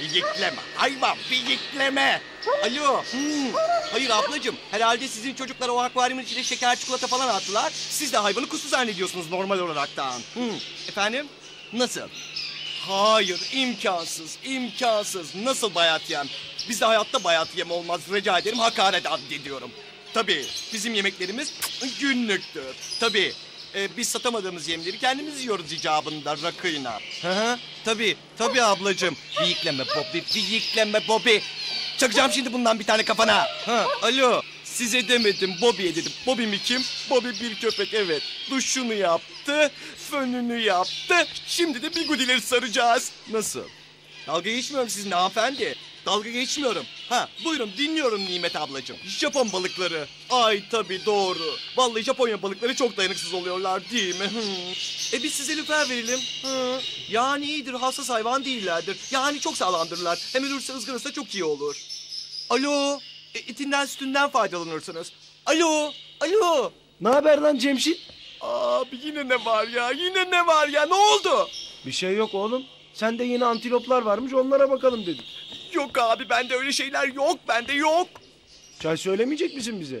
Fiyikleme hayvan fiyikleme. Alo. Hmm. Hayır ablacığım herhalde sizin çocuklar o akvaryumun içine şeker çikolata falan attılar. Siz de hayvanı kusu zannediyorsunuz normal olaraktan. Hmm. Efendim? Nasıl? Hayır imkansız imkansız. Nasıl bayat yem? Bizde hayatta bayat yem olmaz rica ederim hakaret addediyorum. Tabii bizim yemeklerimiz günlüktür. Tabii e, biz satamadığımız yemleri kendimiz yiyoruz icabında rakıyla. Hı hı. Tabii, tabii ablacığım. Fiyikleme Bobby, fiyikleme Bobby. Çakacağım şimdi bundan bir tane kafana. Ha, alo. Size demedim Bobby'ye dedim. Bobby mi kim? Bobby bir köpek evet. Duşunu yaptı, fönünü yaptı. Şimdi de bigudileri saracağız. Nasıl? Dalga geçmiyorum sizinle hanımefendi. Dalga geçmiyorum. Ha buyurun dinliyorum Nimet ablacığım. Japon balıkları. Ay tabii doğru. Vallahi Japonya balıkları çok dayanıksız oluyorlar değil mi? Hı. E biz size lüfer verelim. Hı. Yani iyidir hassas hayvan değillerdir. Yani çok sağlamdırlar. Hem ölürse ızgarası çok iyi olur. Alo. E, itinden sütünden faydalanırsınız. Alo. Alo. Ne haber lan Cemşit? Abi yine ne var ya? Yine ne var ya? Ne oldu? Bir şey yok oğlum. Sende yeni antiloplar varmış onlara bakalım dedik. Yok abi bende öyle şeyler yok. Bende yok. Çay söylemeyecek misin bize?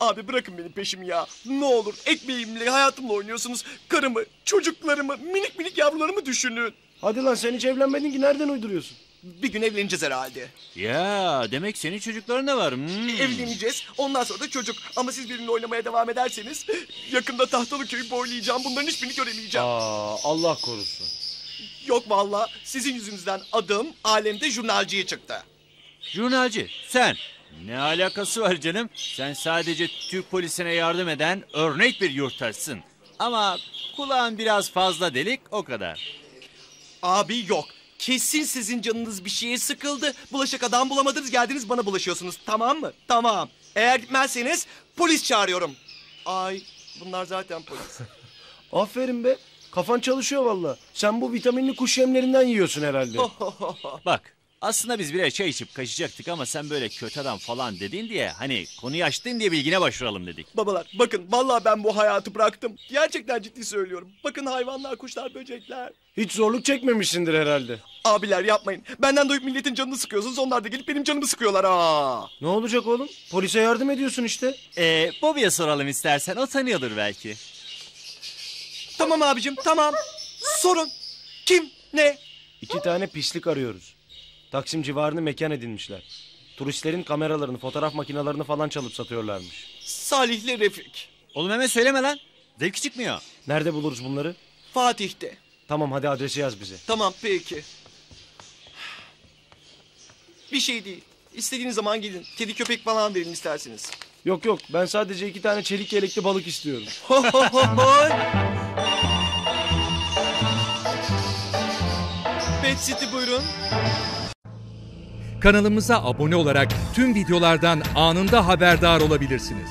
Abi bırakın benim peşimi ya. Ne olur ekmeğimle hayatımla oynuyorsunuz. Karımı, çocuklarımı, minik minik yavrularımı düşünün. Hadi lan sen hiç evlenmedin ki nereden uyduruyorsun? Bir gün evleneceğiz herhalde. Ya demek senin çocukların da var. Hmm. Evleneceğiz. Ondan sonra da çocuk. Ama siz benimle oynamaya devam ederseniz yakında tahtalı köyü boylayacağım. Bunların hiçbirini göremeyeceğim. Aa Allah korusun. Yok valla sizin yüzünüzden adım alemde jurnalciye çıktı. Jurnalci sen. Ne alakası var canım? Sen sadece Türk polisine yardım eden örnek bir yurttaşsın. Ama kulağın biraz fazla delik o kadar. Abi yok. Kesin sizin canınız bir şeye sıkıldı. Bulaşık adam bulamadınız geldiniz bana bulaşıyorsunuz. Tamam mı? Tamam. Eğer gitmezseniz polis çağırıyorum. Ay bunlar zaten polis. Aferin be. Kafan çalışıyor valla. Sen bu vitaminli kuş yemlerinden yiyorsun herhalde. Bak aslında biz birer çay içip kaçacaktık ama sen böyle kötü adam falan dedin diye hani konuyu açtın diye bilgine başvuralım dedik. Babalar bakın vallahi ben bu hayatı bıraktım. Gerçekten ciddi söylüyorum. Bakın hayvanlar, kuşlar, böcekler. Hiç zorluk çekmemişsindir herhalde. Abiler yapmayın. Benden duyup milletin canını sıkıyorsunuz. Onlar da gelip benim canımı sıkıyorlar. Aa. Ne olacak oğlum? Polise yardım ediyorsun işte. Ee, Bobby'ye soralım istersen o tanıyordur belki. Tamam abicim tamam. Sorun. Kim? Ne? İki tane pislik arıyoruz. Taksim civarını mekan edinmişler. Turistlerin kameralarını, fotoğraf makinelerini falan çalıp satıyorlarmış. Salihli Refik. Oğlum hemen söyleme lan. Zevki çıkmıyor. Nerede buluruz bunları? Fatih'te. Tamam hadi adresi yaz bize. Tamam peki. Bir şey değil. İstediğiniz zaman gidin. Kedi köpek falan verin isterseniz. Yok yok ben sadece iki tane çelik yelekli balık istiyorum. Pet City buyurun. Kanalımıza abone olarak tüm videolardan anında haberdar olabilirsiniz.